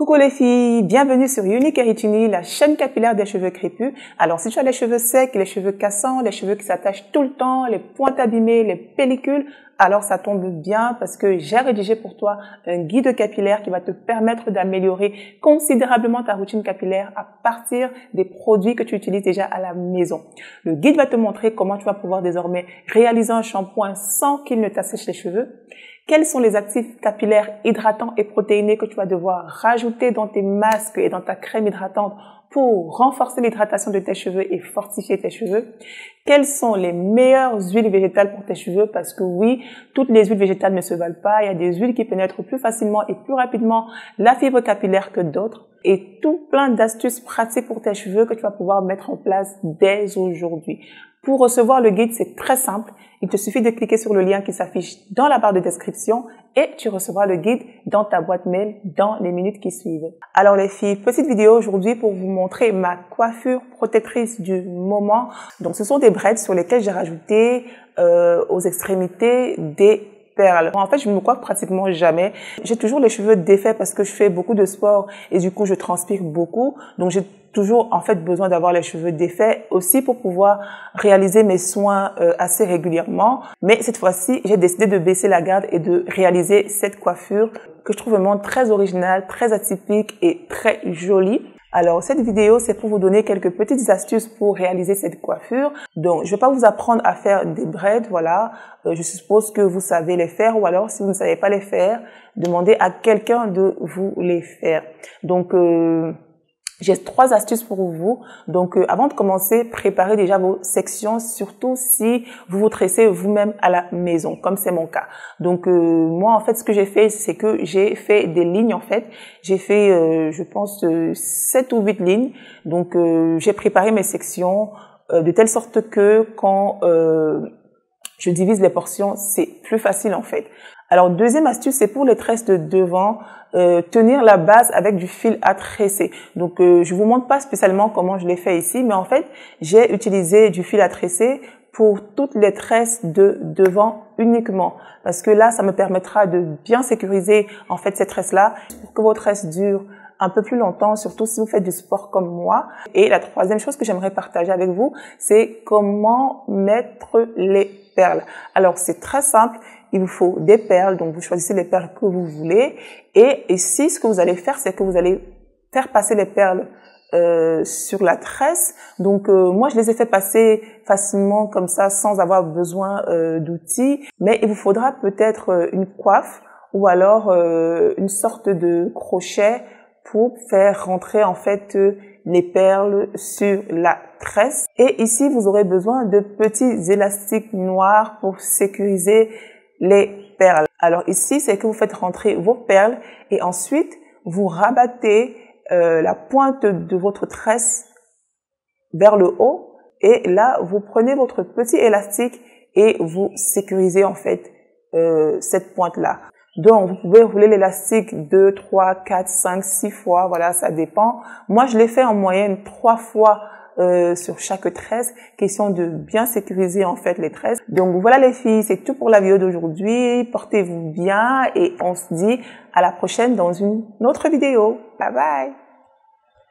Coucou les filles, bienvenue sur Unique Eritini, la chaîne capillaire des cheveux crépus. Alors si tu as les cheveux secs, les cheveux cassants, les cheveux qui s'attachent tout le temps, les pointes abîmées, les pellicules, alors ça tombe bien parce que j'ai rédigé pour toi un guide capillaire qui va te permettre d'améliorer considérablement ta routine capillaire à partir des produits que tu utilises déjà à la maison. Le guide va te montrer comment tu vas pouvoir désormais réaliser un shampoing sans qu'il ne t'assèche les cheveux quels sont les actifs capillaires hydratants et protéinés que tu vas devoir rajouter dans tes masques et dans ta crème hydratante pour renforcer l'hydratation de tes cheveux et fortifier tes cheveux Quelles sont les meilleures huiles végétales pour tes cheveux? Parce que oui, toutes les huiles végétales ne se valent pas. Il y a des huiles qui pénètrent plus facilement et plus rapidement la fibre capillaire que d'autres. Et tout plein d'astuces pratiques pour tes cheveux que tu vas pouvoir mettre en place dès aujourd'hui. Pour recevoir le guide, c'est très simple. Il te suffit de cliquer sur le lien qui s'affiche dans la barre de description et tu recevras le guide dans ta boîte mail dans les minutes qui suivent. Alors les filles, petite vidéo aujourd'hui pour vous montrer ma coiffure protectrice du moment. Donc ce sont des braids sur lesquels j'ai rajouté euh, aux extrémités des En fait, je me coiffe pratiquement jamais. J'ai toujours les cheveux défaits parce que je fais beaucoup de sport et du coup, je transpire beaucoup. Donc, j'ai toujours en fait besoin d'avoir les cheveux défaits aussi pour pouvoir réaliser mes soins euh, assez régulièrement. Mais cette fois-ci, j'ai décidé de baisser la garde et de réaliser cette coiffure que je trouve vraiment très originale, très atypique et très jolie. Alors, cette vidéo, c'est pour vous donner quelques petites astuces pour réaliser cette coiffure. Donc, je vais pas vous apprendre à faire des braids, voilà. Euh, je suppose que vous savez les faire ou alors, si vous ne savez pas les faire, demandez à quelqu'un de vous les faire. Donc, euh, j'ai trois astuces pour vous. Donc, euh, avant de commencer, préparez déjà vos sections, surtout si vous vous tressez vous-même à la maison, comme c'est mon cas. Donc, euh, moi, en fait, ce que j'ai fait, c'est que j'ai fait des lignes, en fait. J'ai fait, euh, je pense, sept ou huit lignes. Donc, j'ai préparé mes sections de telle sorte que quand je divise les portions, c'est plus facile, en fait. Alors, deuxième astuce, c'est pour les tresses de devant. Euh, tenir la base avec du fil à tresser. Donc, euh, je vous montre pas spécialement comment je l'ai fait ici, mais en fait, j'ai utilisé du fil à tresser pour toutes les tresses de devant uniquement. Parce que là, ça me permettra de bien sécuriser en fait ces tresses-là pour que vos tresses durent un peu plus longtemps, surtout si vous faites du sport comme moi. Et la troisième chose que j'aimerais partager avec vous, c'est comment mettre les perles. Alors, c'est très simple il vous faut des perles, donc vous choisissez les perles que vous voulez. Et ici, ce que vous allez faire, c'est que vous allez faire passer les perles euh, sur la tresse. Donc euh, moi, je les ai fait passer facilement comme ça, sans avoir besoin euh, d'outils. Mais il vous faudra peut-être euh, une coiffe ou alors une sorte de crochet pour faire rentrer en fait les perles sur la tresse. Et ici, vous aurez besoin de petits élastiques noirs pour sécuriser les perles. Alors ici, c'est que vous faites rentrer vos perles et ensuite, vous rabattez euh, la pointe de votre tresse vers le haut et là, vous prenez votre petit élastique et vous sécurisez en fait euh, cette pointe-là. Donc, vous pouvez rouler l'élastique 2, 3, 4, 5, 6 fois, voilà, ça dépend. Moi, je l'ai fait en moyenne 3 fois euh, sur chaque tresse, question de bien sécuriser en fait les tresses. Donc voilà les filles, c'est tout pour la vidéo d'aujourd'hui. Portez-vous bien et on se dit à la prochaine dans une autre vidéo. Bye bye